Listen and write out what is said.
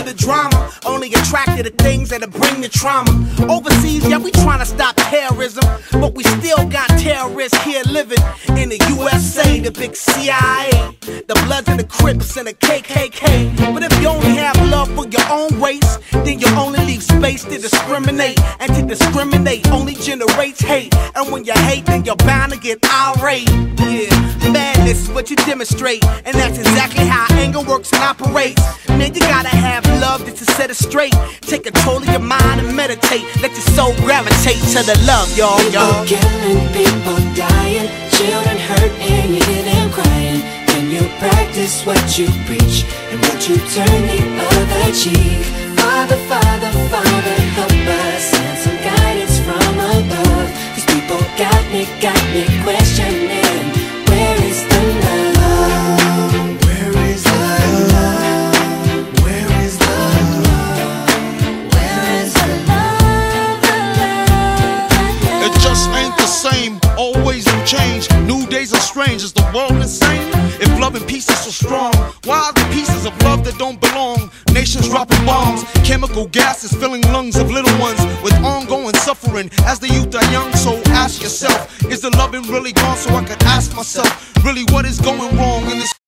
to the drama, only attracted to things that'll bring the trauma. Overseas, yeah, we trying to stop terrorism, but we still got terrorists here living in the USA, the big CIA, the Bloods and the Crips and the KKK. But if you only have love for your own race, then you only leave space to discriminate, and to discriminate only generates hate. And when you hate, then you're bound to get irate. Yeah, madness is what you demonstrate, and that's exactly how anger works and operates. Man, you gotta have love just to set it straight. Take control of your mind and meditate. Let your soul gravitate to the love, y'all, y'all. People killing, people dying, children hurt, and you hear them crying. Can you practice what you preach and what you turn the other cheek? Father, Father, Father, just ain't the same, always in change. New days are strange, is the world insane? If love and peace is so strong, why are the pieces of love that don't belong? Nations dropping bombs, chemical gases filling lungs of little ones with ongoing suffering as the youth are young. So ask yourself, is the loving really gone? So I could ask myself, really what is going wrong in this